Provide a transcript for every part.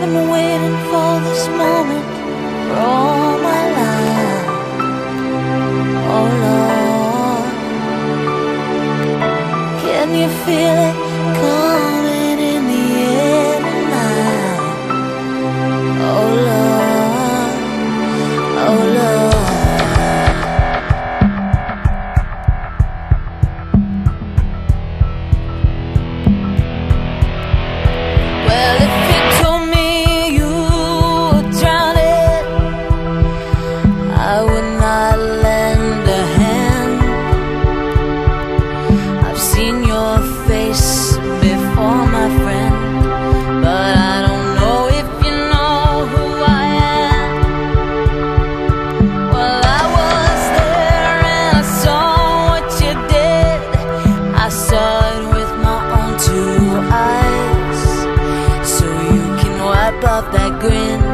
been waiting for this grin.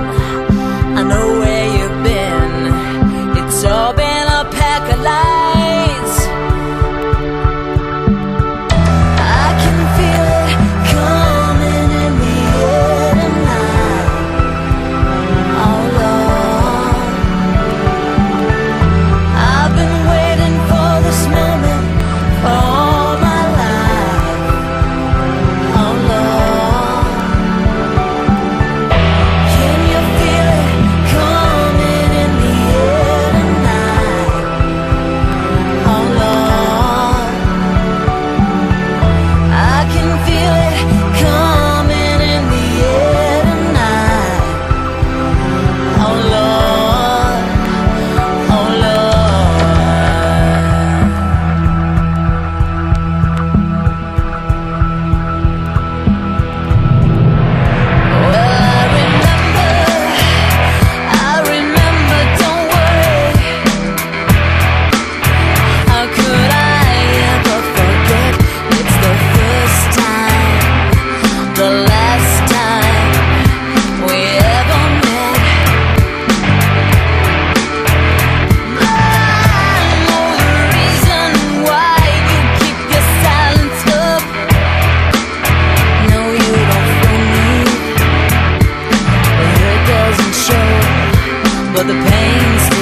the pains.